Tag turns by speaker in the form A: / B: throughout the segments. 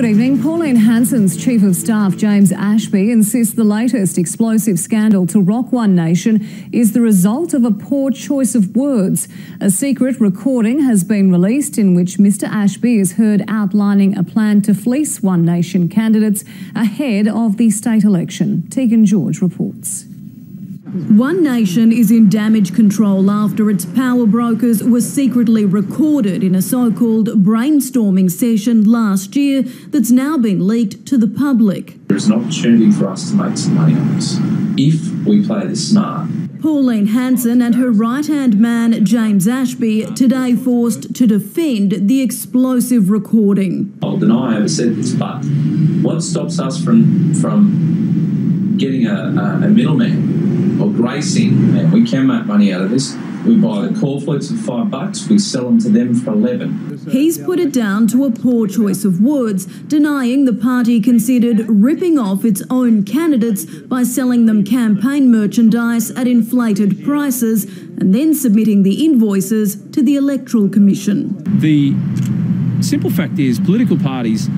A: Good evening. Pauline Hanson's Chief of Staff, James Ashby, insists the latest explosive scandal to rock One Nation is the result of a poor choice of words. A secret recording has been released in which Mr Ashby is heard outlining a plan to fleece One Nation candidates ahead of the state election. Tegan George reports.
B: One Nation is in damage control after its power brokers were secretly recorded in a so called brainstorming session last year that's now been leaked to the public.
C: There's an opportunity for us to make some money on this if we play this smart.
B: Pauline Hanson and her right hand man, James Ashby, today forced to defend the explosive recording.
C: I'll deny I ever said this, but what stops us from, from getting a, a, a middleman or gracing, and we can make money out of this. We buy the cornflakes for five bucks, we sell them to them for 11.
B: He's put it down to a poor choice of words, denying the party considered ripping off its own candidates by selling them campaign merchandise at inflated prices and then submitting the invoices to the Electoral Commission.
D: The simple fact is, political parties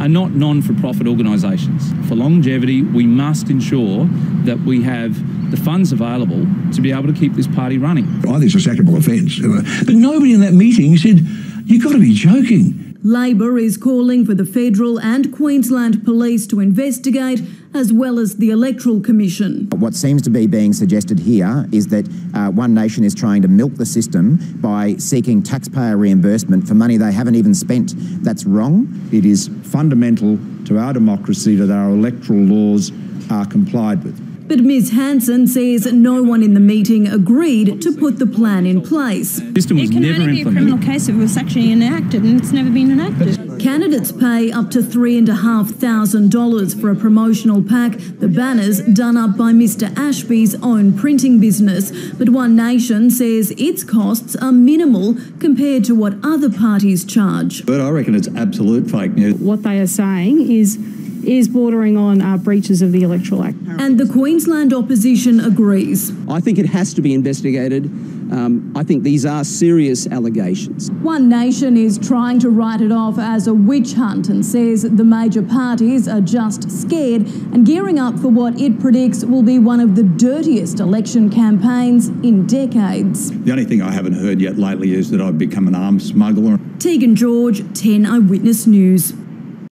D: are not non for profit organisations. For longevity, we must ensure that we have the funds available to be able to keep this party running.
E: I think it's a sackable offence. But nobody in that meeting said, You've got to be joking.
B: Labor is calling for the federal and Queensland police to investigate, as well as the Electoral Commission.
F: What seems to be being suggested here is that uh, One Nation is trying to milk the system by seeking taxpayer reimbursement for money they haven't even spent. That's wrong.
G: It is fundamental to our democracy that our electoral laws are complied with.
B: But Ms Hanson says no one in the meeting agreed to put the plan in place.
H: It can
D: never
H: only be a criminal case if it was actually enacted, and it's never been enacted.
B: Candidates pay up to $3,500 for a promotional pack, the banners done up by Mr Ashby's own printing business. But One Nation says its costs are minimal compared to what other parties charge.
G: But I reckon it's absolute fake news.
I: What they are saying is is bordering on uh, breaches of the Electoral Act.
B: And the Queensland opposition agrees.
J: I think it has to be investigated. Um, I think these are serious allegations.
B: One Nation is trying to write it off as a witch hunt and says the major parties are just scared and gearing up for what it predicts will be one of the dirtiest election campaigns in decades.
G: The only thing I haven't heard yet lately is that I've become an arms smuggler.
B: Tegan George, 10 Eyewitness News.